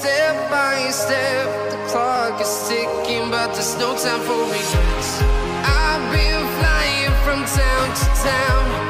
Step by step, the clock is ticking, but there's no time for regrets. I've been flying from town to town.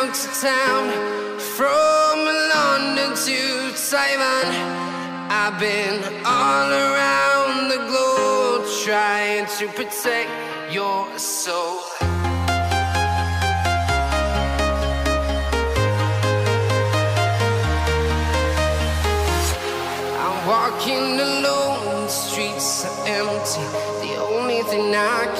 Town to town, from London to Taiwan. I've been all around the globe trying to protect your soul. I'm walking alone, the streets are empty. The only thing I can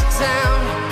Town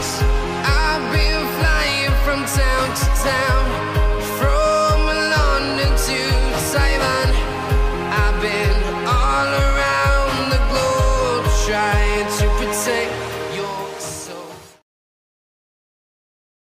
From town to town,